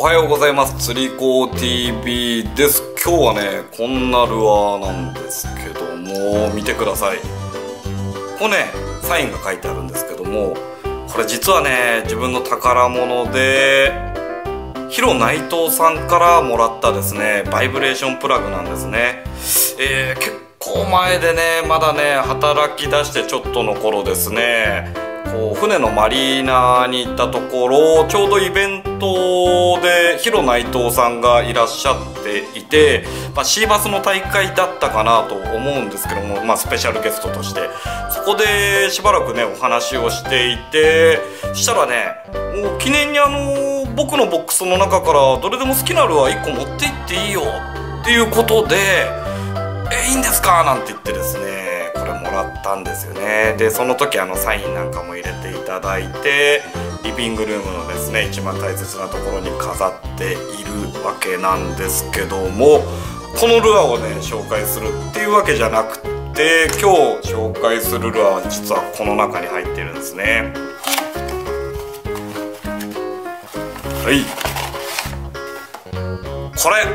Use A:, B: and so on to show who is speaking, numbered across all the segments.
A: おはようございます。釣り子 TV です。今日はねこんなルアーなんですけども見てください。ここねサインが書いてあるんですけどもこれ実はね自分の宝物でヒロ内藤さんからもらったですねバイブレーションプラグなんですね。えー、結構前でねまだね働き出してちょっとの頃ですね。こう船のマリーナに行ったところちょうどイベントでヒロ内藤さんがいらっしゃっていて、まあ、シーバスの大会だったかなと思うんですけども、まあ、スペシャルゲストとしてそこでしばらくねお話をしていてしたらねもう記念にあの僕のボックスの中からどれでも好きなルアー1個持って行っていいよっていうことで「えいいんですか?」なんて言ってですねらったんですよね。でその時あのサインなんかも入れていただいてリビングルームのですね一番大切なところに飾っているわけなんですけどもこのルアーをね紹介するっていうわけじゃなくて今日紹介するルアーは実はこの中に入ってるんですね。はい。これ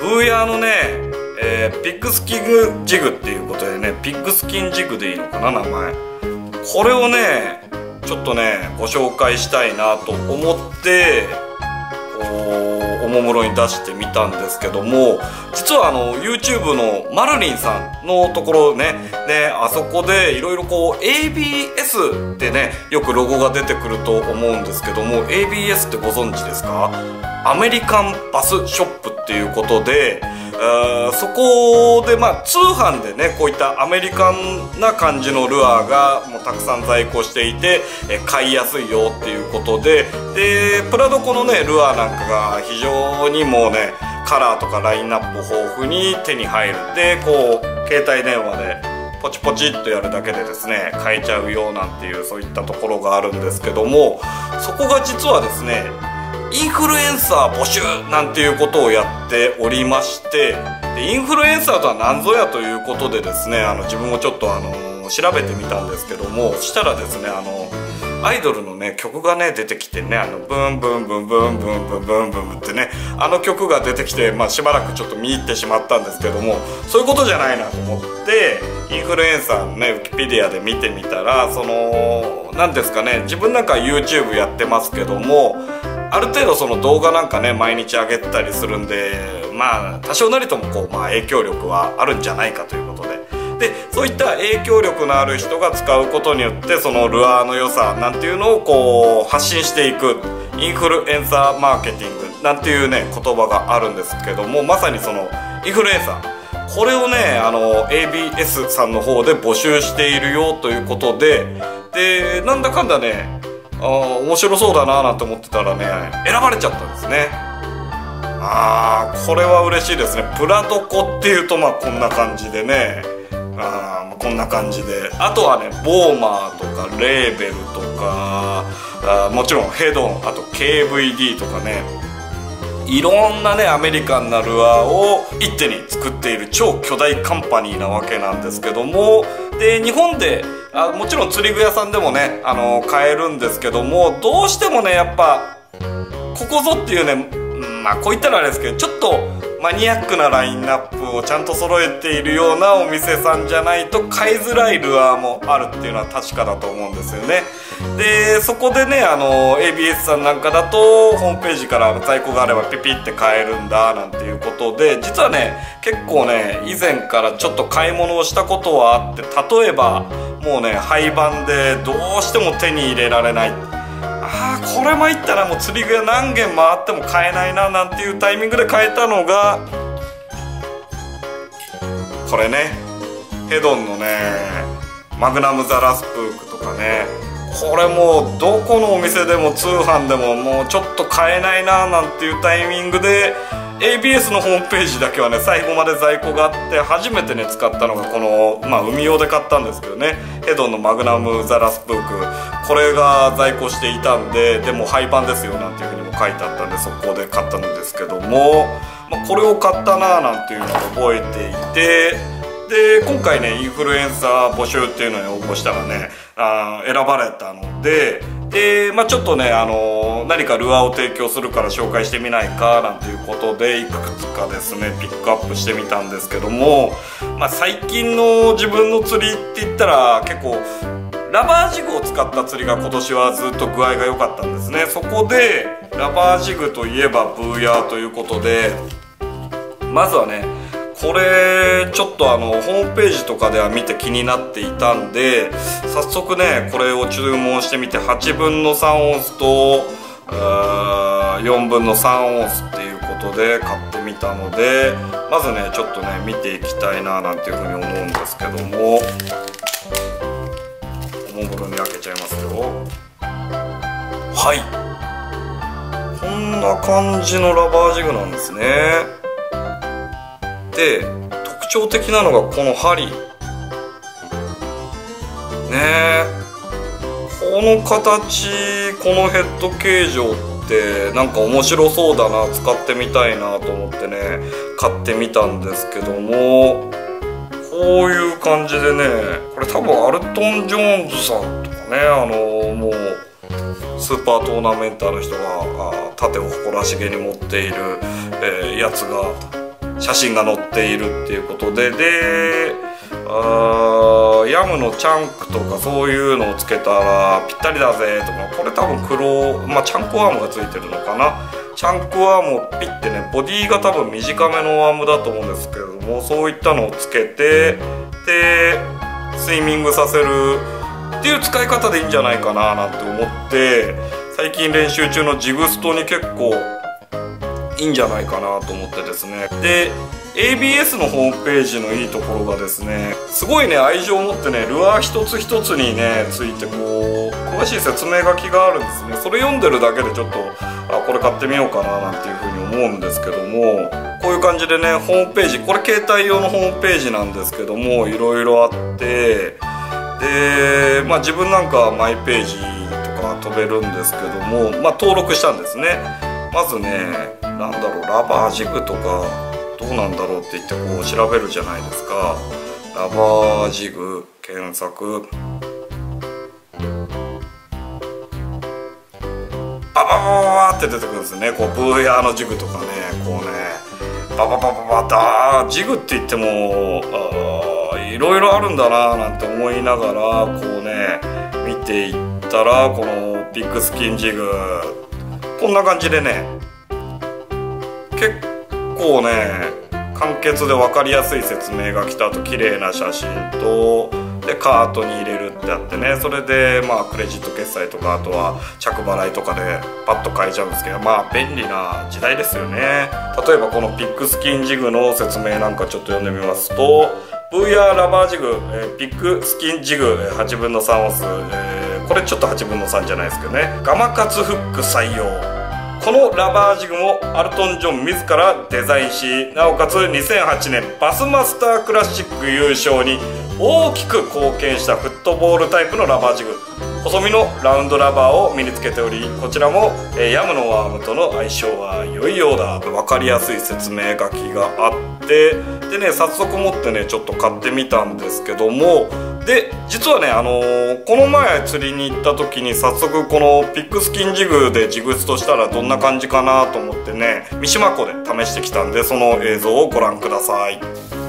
A: ブーヤーのねえー、ピッグスキングジグっていうことでねピッグスキンジグでいいのかな名前。これをねちょっとねご紹介したいなと思っておもむろに出してみたんですけども実はあの YouTube のマルリンさんのところねねあそこでいろいろこう ABS ってねよくロゴが出てくると思うんですけども ABS ってご存知ですか？アメリカンバスショップっていうことでそこでまあ通販でねこういったアメリカンな感じのルアーがもうたくさん在庫していてえ買いやすいよっていうことででプラドコのねルアーなんかが非常にもうねカラーとかラインナップ豊富に手に入る。でこう携帯電話でポチポチっとやるだけでですね買えちゃうよなんていうそういったところがあるんですけどもそこが実はですねインフルエンサー募集なんていうことをやっておりましてでインフルエンサーとは何ぞやということでですねあの自分もちょっとあの調べてみたんですけどもそしたらですねあのアイドルのね曲がね出てきてねあのブンブンブンブンブンブンブンブンってねあの曲が出てきて、まあ、しばらくちょっと見入ってしまったんですけどもそういうことじゃないなと思ってインフルエンサーのねウィキペディアで見てみたらその何ですかね自分なんか YouTube やってますけどもある程度その動画なんかね毎日上げたりするんでまあ多少なりともこう、まあ、影響力はあるんじゃないかということで。でそういった影響力のある人が使うことによってそのルアーの良さなんていうのをこう発信していくインフルエンサーマーケティングなんていうね言葉があるんですけどもまさにそのインフルエンサーこれをねあの ABS さんの方で募集しているよということででなんだかんだねあ面白そうだななんて思ってたらね選ばれちゃったんですね。あーこれは嬉しいですね。プラドコっていうとまあこんな感じでね。あこんな感じで。あとはねボーマーとかレーベルとかあもちろんヘドンあと KVD とかね。いろんなねアメリカンなルアーを一手に作っている超巨大カンパニーなわけなんですけどもで日本であもちろん釣り具屋さんでもねあの買えるんですけどもどうしてもねやっぱここぞっていうねまあこう言ったらあれですけどちょっとマニアックなラインナップをちゃんと揃えているようなお店さんじゃないと買いづらいルアーもあるっていうのは確かだと思うんですよね。でそこでねあの ABS さんなんかだとホームページから在庫があればピピって買えるんだなんていうことで実はね結構ね以前からちょっと買い物をしたことはあって例えばもうね廃盤でどうしても手に入れられないこれもいったらもう釣り具屋何軒回っても買えないななんていうタイミングで買えたのがこれね。ヘドンのねマグナムザラスプークとかね。これもうどこのお店でも通販でももうちょっと買えないななんていうタイミングで ABS のホームページだけはね最後まで在庫があって初めてね使ったのがこのまあ海用で買ったんですけどね。ヘドンのマグナムザラスプーク。これが在庫していたんででも廃盤ですよなんていうふうにも書いてあったんでそこで買ったんですけども、まあ、これを買ったななんていうのを覚えていて。で今回ねインフルエンサー募集っていうのに応募したらねあ選ばれたのでで、まあ、ちょっとね、あの何かルアーを提供するから紹介してみないかなんていうことでいくつかですねピックアップしてみたんですけども、まあ、最近の自分の釣りって言ったら結構ラバージグを使った釣りが今年はずっと具合が良かったんですね。そこでラバージグといえばブーヤーということでまずはねこれちょっとあのホームページとかでは見て気になっていたんで早速ねこれを注文してみて8分の3オンスと4分の3オンスっていうことで買ってみたのでまずねちょっとね見ていきたいななんていうふうに思うんですけども。おもむろに開けちゃいますよ。はい。こんな感じのラバージグなんですね。で特徴的なのがこの針。ねこの形このヘッド形状ってなんか面白そうだな使ってみたいなと思ってね買ってみたんですけどもこういう感じでねこれ多分アルトン・ジョーンズさんとかねあのもうスーパートーナメンターの人が盾を誇らしげに持っている、えー、やつが写真が載ているっていうことでであーヤムのチャンクとかそういうのをつけたらぴったりだぜとかこれ多分黒まあチャンクアームがついてるのかな。チャンクアームをピッてねボディが多分短めのアームだと思うんですけれどもそういったのをつけてでスイミングさせるっていう使い方でいいんじゃないかななんて思って最近練習中のジグストに結構いいんじゃないかなと思ってですね。で ABS のホームページのいいところがですねすごいね愛情を持ってねルアー一つ一つにねついてこう詳しい説明書きがあるんですね。それ読んでるだけでちょっとあこれ買ってみようかななんていうふうに思うんですけどもこういう感じでねホームページこれ携帯用のホームページなんですけどもいろいろあってでまあ自分なんかはマイページとか飛べるんですけどもまあ登録したんですね。まずねなんだろうラバージグとかどうなんだろうって言ってこう調べるじゃないですか。ラバージグ検索。バババババって出てくるんですねこうブーヤーのジグとかねこうねバババババダージグって言ってもあいろいろあるんだななんて思いながらこうね見ていったらこのビッグスキンジグこんな感じでね結構ね簡潔で分かりやすい説明が来た後綺麗な写真とでカートに入れるってあってねそれでまあクレジット決済とかあとは着払いとかでパッと買えちゃうんですけどまあ便利な時代ですよね。例えばこのピッグスキンジグの説明なんかちょっと読んでみますと VR ラバージグ、えー、ピッグスキンジグ8分の3オンス、えー、これちょっと8分の3じゃないですけどね。ガマカツフック採用。このラバージグもアルトン・ジョン自らデザインしなおかつ2008年バスマスタークラシック優勝に大きく貢献したフットボールタイプのラバージグ細身のラウンドラバーを身につけておりこちらも、えー、ヤムのワームとの相性は良いようだ分かりやすい説明書きがあって。でね早速持ってねちょっと買ってみたんですけどもで実はねあのー、この前釣りに行った時に早速このピックスキンジグでジグスとしたらどんな感じかなと思ってね三島湖で試してきたんでその映像をご覧ください。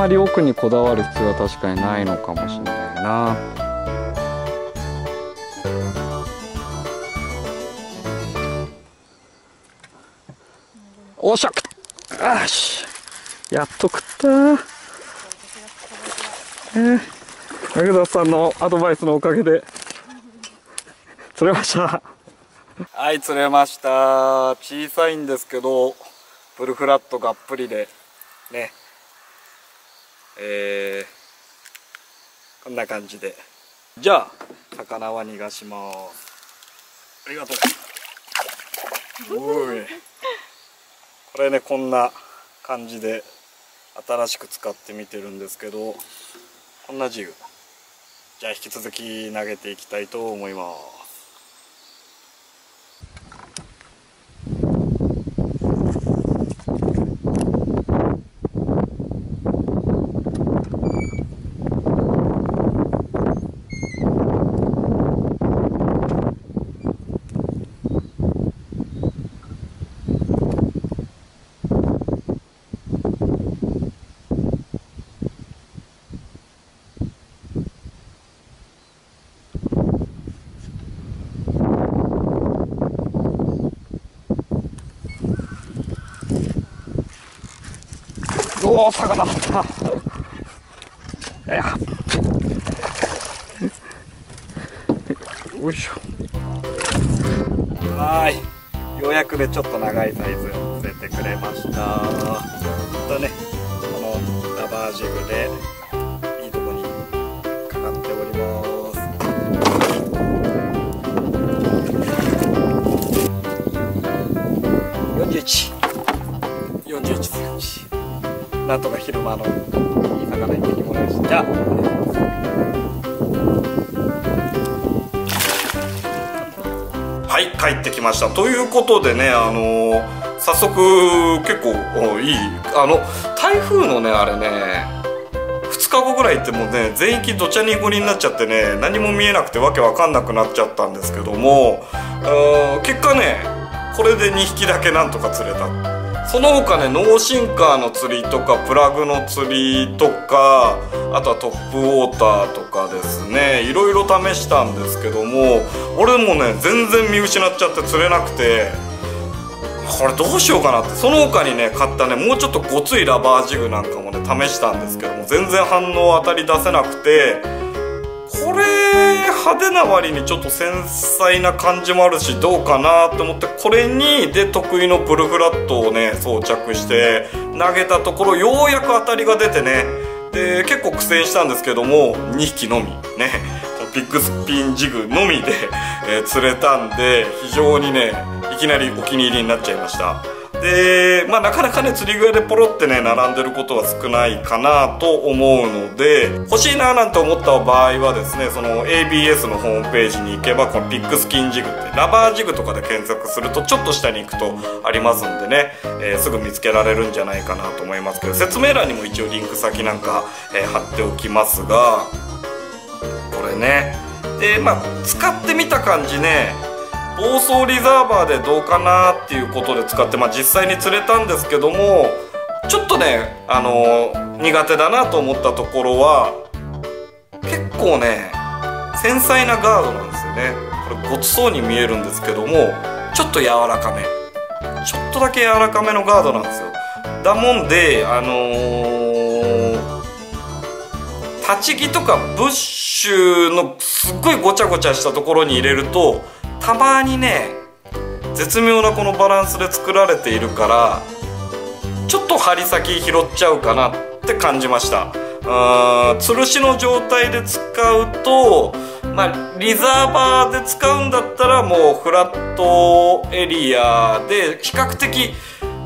B: まり奥にこだわる必要は確かにないのかもしれないな。おっしゃよしやっと食った。えー、中田さんのアドバイスのおかげで。釣れました。
A: はい釣れました。小さいんですけどブルフラットがっぷりでねえー、こんな感じで。じゃあ魚は逃がします。ありがとう。おい。これねこんな感じで新しく使ってみてるんですけどこんなジグじゃあ引き続き投げていきたいと思います。
B: おお魚だった。やよいしょ。
A: はい。ようやくでちょっと長いサイズ釣れてくれました。とねこのラバージグでなんとか昼間のいい魚にもらいましたはい帰ってきました。ということでねあのー、早速結構いいあの台風のねあれね2日後ぐらいってもうね全域どちゃ濁りになっちゃってね何も見えなくてわけわかんなくなっちゃったんですけども結果ねこれで2匹だけなんとか釣れたその他ねノーシンカーの釣りとかプラグの釣りとかあとはトップウォーターとかですね。いろいろ試したんですけども俺もね全然見失っちゃって釣れなくてこれどうしようかなって。その他にね買ったねもうちょっとごついラバージグなんかもね試したんですけども全然反応当たり出せなくて派手な割にちょっと繊細な感じもあるしどうかなと思ってこれにで得意のブルフラットをね装着して投げたところようやく当たりが出てね。で結構苦戦したんですけども2匹のみ。ね。ビッグスピンジグのみで、え、釣れたんで非常にねいきなりお気に入りになっちゃいました。で、まあ、なかなかね釣り具屋でポロってね並んでることは少ないかなと思うので欲しいななんて思った場合はですねその ABS のホームページに行けばこのピックスキンジグってラバージグとかで検索するとちょっと下に行くとありますんでね、えー、すぐ見つけられるんじゃないかなと思いますけど説明欄にも一応リンク先なんか、えー、貼っておきますがこれね。でまあ使ってみた感じね暴走リザーバーでどうかなっていうことで使って、まあ、実際に釣れたんですけどもちょっとね、あのー、苦手だなと思ったところは結構ね繊細なガードなんですよね。これごつそうに見えるんですけどもちょっと柔らかめ。ちょっとだけ柔らかめのガードなんですよ。だもんであのー、立ち木とかブッシュのすっごいごちゃごちゃしたところに入れるとたまにね絶妙なこのバランスで作られているからちょっと針先拾っちゃうかなって感じました。あ吊るしの状態で使うとまあリザーバーで使うんだったらもうフラットエリアで比較的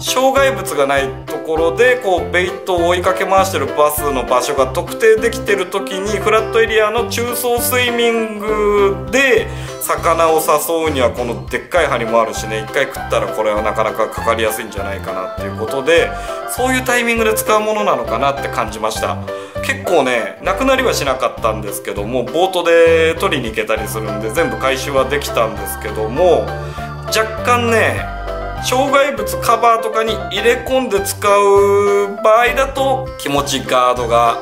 A: 障害物がないところでこうベイトを追いかけ回してるバスの場所が特定できてる時にフラットエリアの中層スイミングで魚を誘うにはこのでっかい針もあるしね一回食ったらこれはなかなかかかりやすいんじゃないかなっていうことでそういうタイミングで使うものなのかなって感じました。結構ねなくなりはしなかったんですけどもボートで取りに行けたりするんで全部回収はできたんですけども若干ね障害物カバーとかに入れ込んで使う場合だと気持ちガードが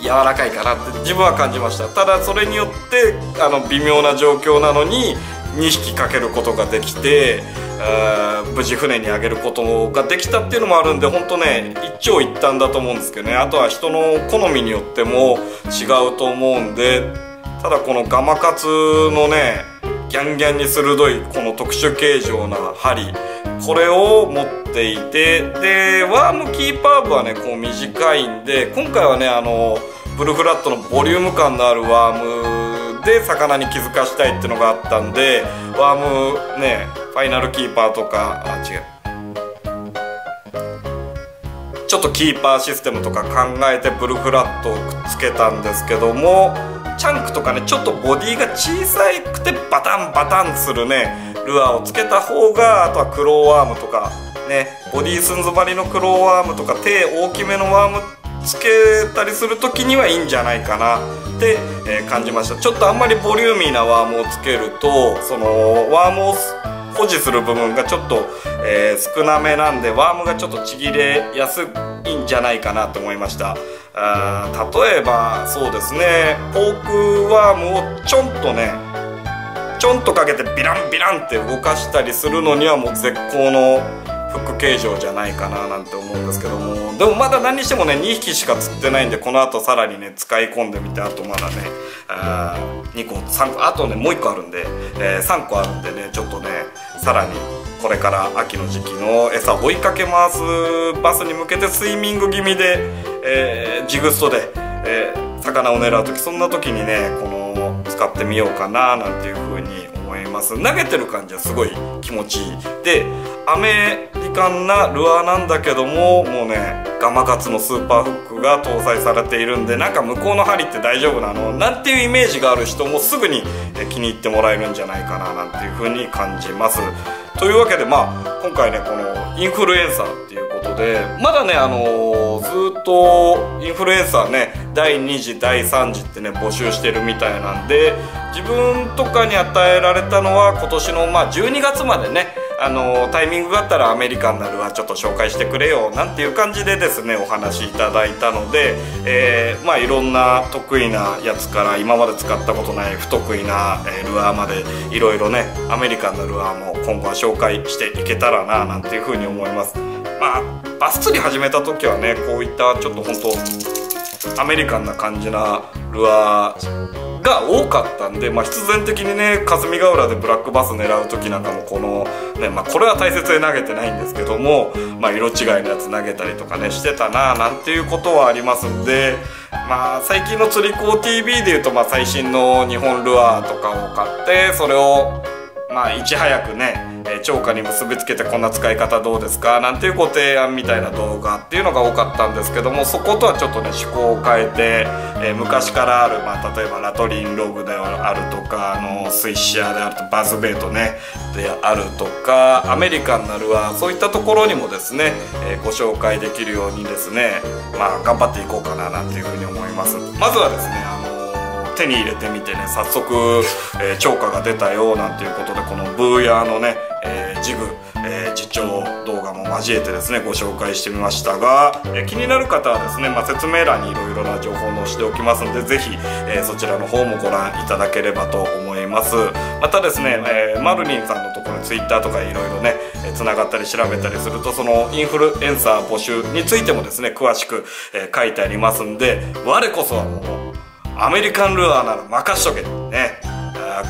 A: 柔らかいかなって自分は感じました。ただそれによってあの微妙な状況なのに2匹かけることができて無事船に上げることができたっていうのもあるんで本当ね一長一短だと思うんですけどね。あとは人の好みによっても違うと思うんでただこのガマカツのねギャンギャンに鋭いこの特殊形状な針これを持っていてでワームキーパー部はねこう短いんで今回はねあのブルフラットのボリューム感のあるワームで魚に気づかしたいっていうのがあったんでワームねファイナルキーパーとかあ違う。ちょっとキーパーシステムとか考えてブルフラットをくっつけたんですけどもチャンクとかねちょっとボディが小さくてバタンバタンするねルアーをつけた方があとはクローワームとかねボディスンズ張りのクローワームとか手大きめのワームつけたりする時にはいいんじゃないかなって、え感じました。ちょっとあんまりボリューミーなワームをつけるとそのワームを保持する部分がちょっと、えー少なめなんでワームがちょっとちぎれやすいんじゃないかなと思いました。あ例えばそうですねポークワームをちょんとねちょんとかけてビランビランって動かしたりするのにはもう絶好のフック形状じゃないかななんて思うんですけどもでもまだ何にしてもね2匹しか釣ってないんでこの後さらにね使い込んでみてあとまだねあ2個3個あとねもう1個あるんで、えー3個あるんでねちょっとねさらにこれから秋の時期の餌を追いかけ回すバスに向けてスイミング気味で、えージグストで、えー魚を狙う時そんな時にねこの使ってみようかななんていう風に思います。投げてる感じはすごい気持ちいい。でアメリカンなルアーなんだけどももうねガマカツのスーパーフックが搭載されているんでなんか向こうの針って大丈夫なの？なんていうイメージがある人もすぐに気に入ってもらえるんじゃないかななんていう風に感じます。というわけでまあ今回ねこのインフルエンサーっていうことでまだねあのーずっとインフルエンサーね第2次第3次ってね募集してるみたいなんで自分とかに与えられたのは今年のまあ12月までねあのタイミングがあったらアメリカンなるはちょっと紹介してくれよなんていう感じでですねお話いただいたので、えーまあいろんな得意なやつから今まで使ったことない不得意な、えルアーまでいろいろねアメリカンなルアーも今後は紹介していけたらななんていうふうに思います。まあバス釣り始めた時はねこういったちょっと本当アメリカンな感じなルアーが多かったんで、まあ、必然的にね霞ヶ浦でブラックバス狙う時なんかもこの、ねまあ、これは大切で投げてないんですけども、まあ、色違いのやつ投げたりとかねしてたななんていうことはありますんで、まあ、最近の釣り子 TV でいうと、まあ、最新の日本ルアーとかを買ってそれをまあいち早くね、えー超過に結びつけてこんな使い方どうですか？なんていうご提案みたいな動画っていうのが多かったんですけどもそことはちょっとね趣向を変えて、えー昔からある、まあ、例えばラトリンログであるとかあのスイッシャーであるとバズベイトねであるとかアメリカンなルアーそういったところにもですね、えーご紹介できるようにですねまあ頑張っていこうかななんていうふうに思います。まずはですねあの手に入れてみてね早速、えー超過が出たよなんていうことでこのブーヤーのね、えージグ、えー実調動画も交えてですねご紹介してみましたが、えー気になる方はですね、まあ、説明欄にいろいろな情報を載せておきますのでぜひ、えーそちらの方もご覧いただければと思います。またですね、えーマルリンさんのところに Twitter とかいろいろねつながったり調べたりするとそのインフルエンサー募集についてもですね詳しく、えー書いてありますんで我こそはもうアメリカンルアーなら任しとけね。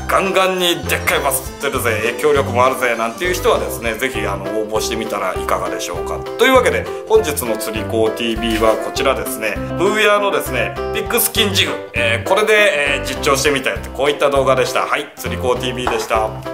A: ガンガンにでっかいバス釣ってるぜ。影響力もあるぜ。なんていう人はですねぜひあの応募してみたらいかがでしょうか。というわけで本日の釣り子 TV はこちらですね。ブーヤーのですねビッグスキンジグ、えーこれで、えー実調してみたいってこういった動画でした。はい釣り子 TV でした。